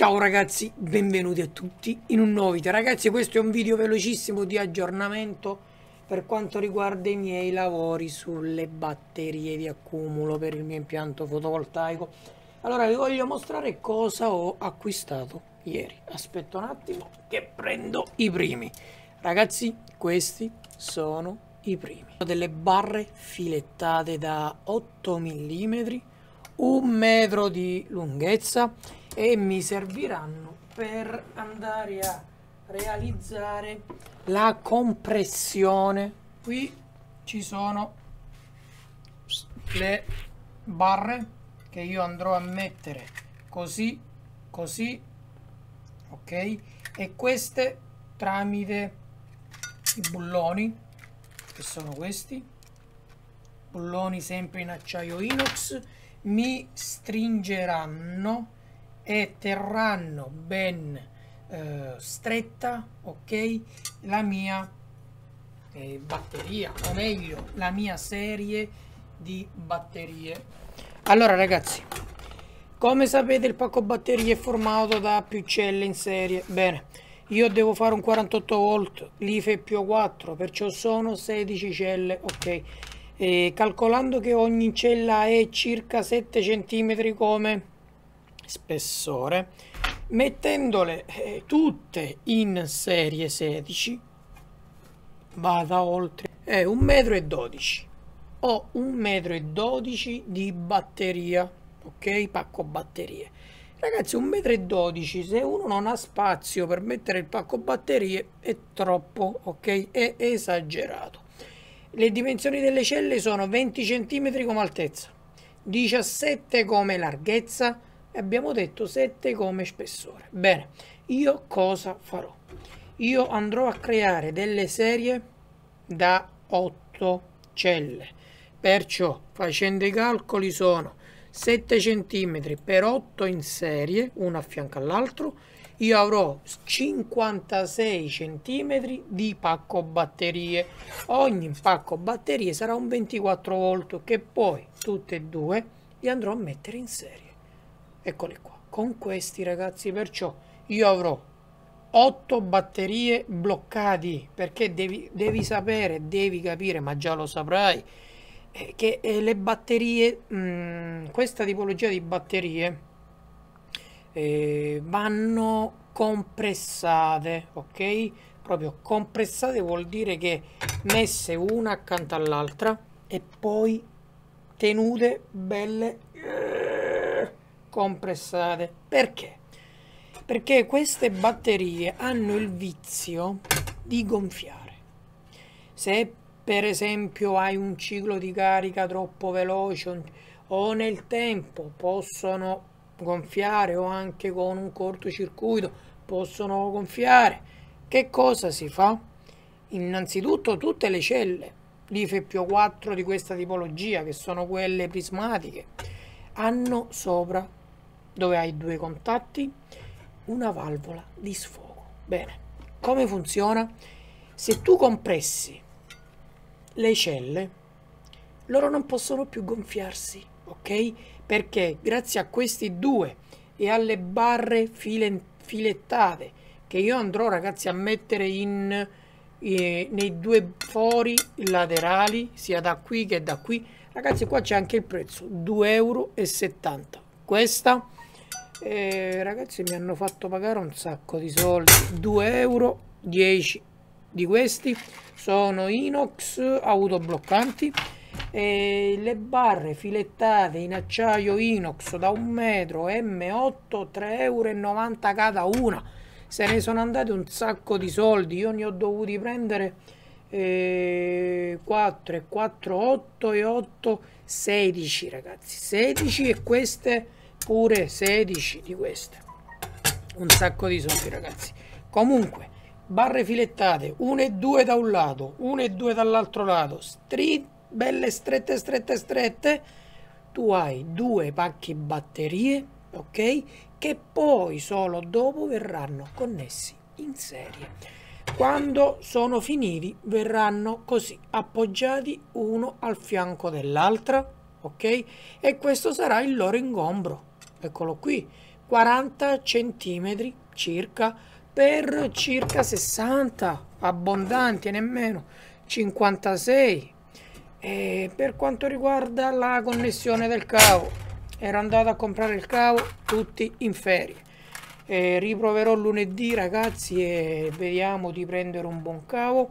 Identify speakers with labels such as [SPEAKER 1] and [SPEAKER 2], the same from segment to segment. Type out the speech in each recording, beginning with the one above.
[SPEAKER 1] Ciao ragazzi, benvenuti a tutti in un nuovo video. Ragazzi, questo è un video velocissimo di aggiornamento per quanto riguarda i miei lavori sulle batterie di accumulo per il mio impianto fotovoltaico. Allora, vi voglio mostrare cosa ho acquistato ieri. Aspetta un attimo che prendo i primi. Ragazzi, questi sono i primi. Delle barre filettate da 8 mm, un metro di lunghezza e mi serviranno per andare a realizzare la compressione. Qui ci sono le barre che io andrò a mettere così così ok? E queste tramite i bulloni che sono questi. Bulloni sempre in acciaio inox. Mi stringeranno e terranno ben eh, stretta ok? La mia eh, batteria o meglio la mia serie di batterie. Allora ragazzi come sapete il pacco batterie è formato da più celle in serie. Bene io devo fare un 48 volt l'IFE più 4 perciò sono 16 celle ok? E calcolando che ogni cella è circa 7 cm come spessore mettendole eh, tutte in serie 16 vada oltre è e 12 ho un metro e 12 di batteria ok? Pacco batterie. Ragazzi un metro e 12 se uno non ha spazio per mettere il pacco batterie è troppo ok? È esagerato. Le dimensioni delle celle sono 20 cm come altezza 17 come larghezza abbiamo detto 7 come spessore. Bene, io cosa farò? Io andrò a creare delle serie da 8 celle, perciò facendo i calcoli sono 7 cm per 8 in serie, uno a fianco all'altro, io avrò 56 cm di pacco batterie. Ogni pacco batterie sarà un 24 volt che poi tutte e due li andrò a mettere in serie eccoli qua. Con questi ragazzi perciò io avrò 8 batterie bloccati perché devi, devi sapere devi capire ma già lo saprai eh, che eh, le batterie mh, mm, questa tipologia di batterie eh, vanno compressate ok? Proprio compressate vuol dire che messe una accanto all'altra e poi tenute belle compressate. Perché? Perché queste batterie hanno il vizio di gonfiare. Se per esempio hai un ciclo di carica troppo veloce o nel tempo possono gonfiare o anche con un cortocircuito possono gonfiare. Che cosa si fa? Innanzitutto tutte le celle di FP4 di questa tipologia, che sono quelle prismatiche, hanno sopra dove hai due contatti, una valvola di sfogo. Bene, come funziona? Se tu compressi le celle, loro non possono più gonfiarsi, ok? Perché grazie a questi due e alle barre file, filettate che io andrò ragazzi a mettere in, eh, nei due fori laterali, sia da qui che da qui, ragazzi qua c'è anche il prezzo, 2,70 euro. Questa e ragazzi mi hanno fatto pagare un sacco di soldi. 2 euro 10 di questi sono inox autobloccanti e le barre filettate in acciaio inox da un metro M8 3,90 euro cada una. Se ne sono andati un sacco di soldi. Io ne ho dovuti prendere eh, 4 e 4 8 e 8 16 ragazzi. 16 e queste pure 16 di queste. Un sacco di soldi ragazzi. Comunque barre filettate 1 e 2 da un lato 1 e 2 dall'altro lato street belle strette strette strette. Tu hai due pacchi batterie ok? Che poi solo dopo verranno connessi in serie. Quando sono finiti verranno così appoggiati uno al fianco dell'altra ok? E questo sarà il loro ingombro eccolo qui 40 centimetri circa per circa 60 abbondanti nemmeno 56 e per quanto riguarda la connessione del cavo ero andato a comprare il cavo tutti in ferie. E riproverò lunedì ragazzi e vediamo di prendere un buon cavo.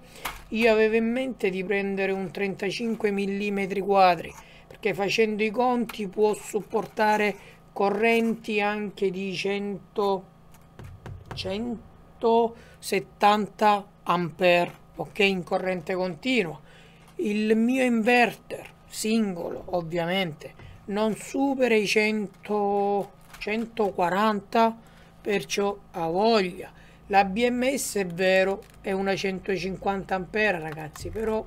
[SPEAKER 1] Io avevo in mente di prendere un 35 mm quadri perché facendo i conti può supportare correnti anche di 100 170 ampere ok? In corrente continua. Il mio inverter singolo ovviamente non supera i 100 140 perciò ha voglia. La BMS è vero è una 150 ampere ragazzi però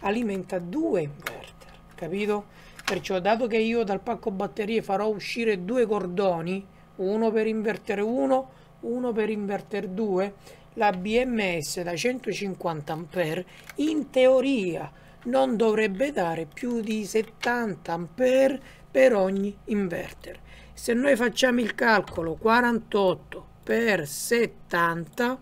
[SPEAKER 1] alimenta due inverter capito perciò dato che io dal pacco batterie farò uscire due cordoni uno per invertere 1 uno per inverter 2 la BMS da 150 ampere in teoria non dovrebbe dare più di 70 ampere per ogni inverter. Se noi facciamo il calcolo 48 per 70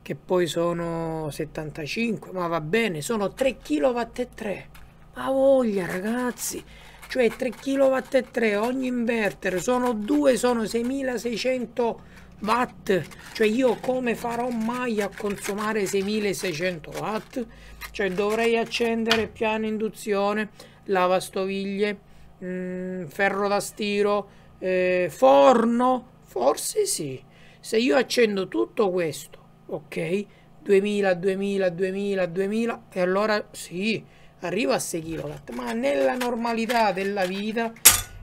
[SPEAKER 1] che poi sono 75 ma va bene sono 3 kW e 3 ma voglia ragazzi. Cioè 3 kW e 3 ogni inverter. Sono 2 sono 6600 watt. Cioè io come farò mai a consumare 6600 watt? Cioè dovrei accendere piano induzione lavastoviglie mh, mm, ferro da stiro eh, forno. Forse sì. Se io accendo tutto questo ok? 2000 2000 2000 2000 e allora sì arriva a 6 kW ma nella normalità della vita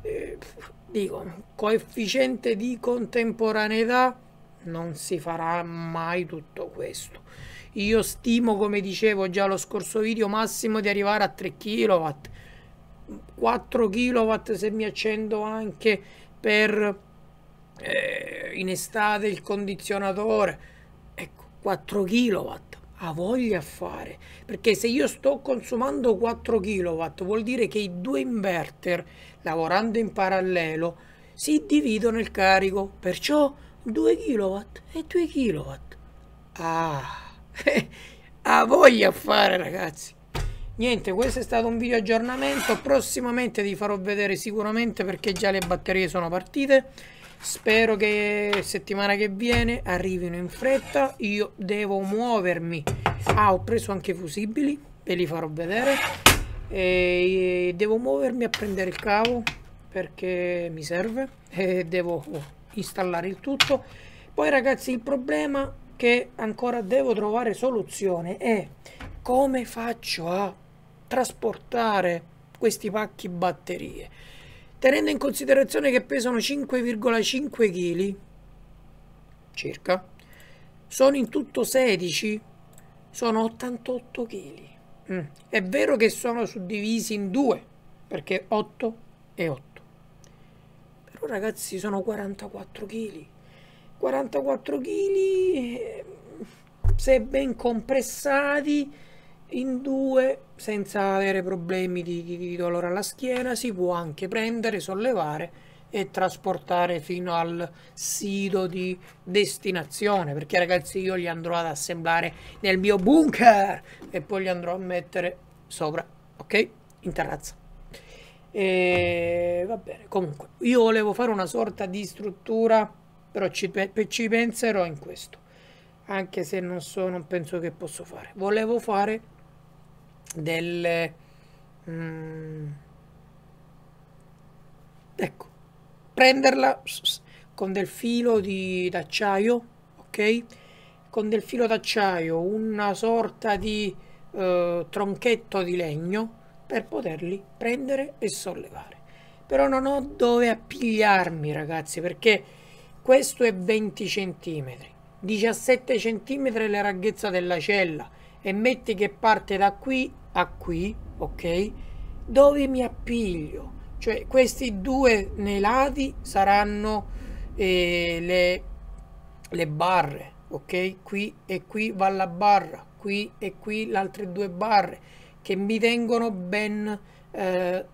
[SPEAKER 1] eh, dico coefficiente di contemporaneità non si farà mai tutto questo. Io stimo come dicevo già lo scorso video massimo di arrivare a 3 kW 4 kW se mi accendo anche per eh, in estate il condizionatore. Ecco 4 kW ha voglia a fare. Perché se io sto consumando 4 kW vuol dire che i due inverter lavorando in parallelo si dividono il carico. Perciò 2 kW e 2 kW ah ha voglia a fare ragazzi. Niente questo è stato un video aggiornamento. Prossimamente vi farò vedere sicuramente perché già le batterie sono partite Spero che settimana che viene arrivino in fretta. Io devo muovermi. Ah, ho preso anche i fusibili, ve li farò vedere. E devo muovermi a prendere il cavo perché mi serve e devo installare il tutto. Poi ragazzi il problema che ancora devo trovare soluzione è come faccio a trasportare questi pacchi batterie tenendo in considerazione che pesano 5,5 kg circa sono in tutto 16 sono 88 kg mm. è vero che sono suddivisi in due perché 8 e 8 però ragazzi sono 44 kg 44 kg se ben compressati in due senza avere problemi di, di, di, dolore alla schiena si può anche prendere, sollevare e trasportare fino al sito di destinazione perché ragazzi io li andrò ad assemblare nel mio bunker e poi li andrò a mettere sopra ok? In terrazza. E va bene comunque io volevo fare una sorta di struttura però ci, ci penserò in questo anche se non so non penso che posso fare. Volevo fare delle mm, ecco prenderla con del filo di d'acciaio ok? Con del filo d'acciaio una sorta di eh, tronchetto di legno per poterli prendere e sollevare. Però non ho dove appigliarmi ragazzi perché questo è 20 cm 17 cm la larghezza della cella e metti che parte da qui a qui, ok? Dove mi appiglio? Cioè questi due nei lati saranno eh, le, le barre, ok? Qui e qui va la barra, qui e qui le altre due barre che mi tengono ben eh,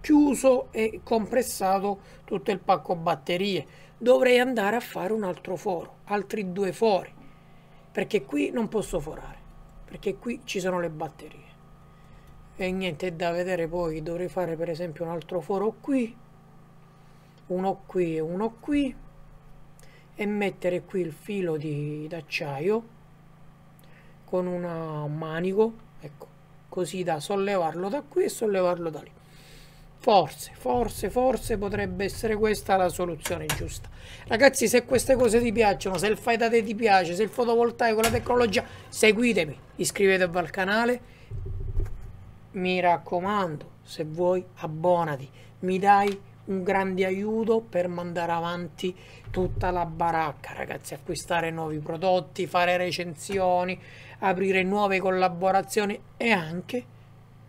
[SPEAKER 1] chiuso e compressato tutto il pacco batterie dovrei andare a fare un altro foro altri due fori perché qui non posso forare perché qui ci sono le batterie. E niente da vedere poi dovrei fare per esempio un altro foro qui uno qui e uno qui e mettere qui il filo di d'acciaio con un manico ecco così da sollevarlo da qui e sollevarlo da lì forse forse forse potrebbe essere questa la soluzione giusta. Ragazzi se queste cose ti piacciono se il fai da te ti piace se il fotovoltaico la tecnologia seguitemi iscrivetevi al canale. Mi raccomando se vuoi abbonati. Mi dai un grande aiuto per mandare avanti tutta la baracca, ragazzi, acquistare nuovi prodotti, fare recensioni, aprire nuove collaborazioni e anche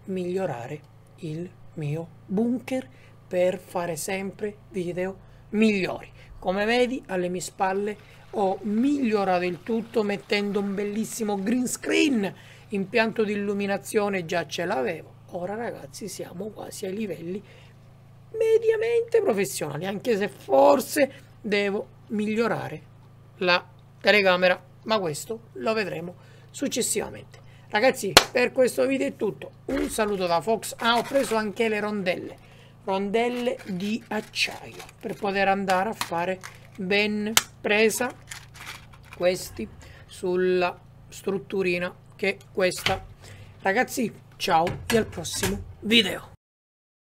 [SPEAKER 1] migliorare il mio bunker per fare sempre video migliori. Come vedi, alle mie spalle ho migliorato il tutto mettendo un bellissimo green screen, impianto di illuminazione già ce l'avevo. Ora ragazzi siamo quasi ai livelli mediamente professionali, anche se forse devo migliorare la telecamera, ma questo lo vedremo successivamente. Ragazzi, per questo video è tutto. Un saluto da Fox. Ah, ho preso anche le rondelle. Rondelle di acciaio per poter andare a fare ben presa questi sulla strutturina che è questa. Ragazzi, ciao e al prossimo video.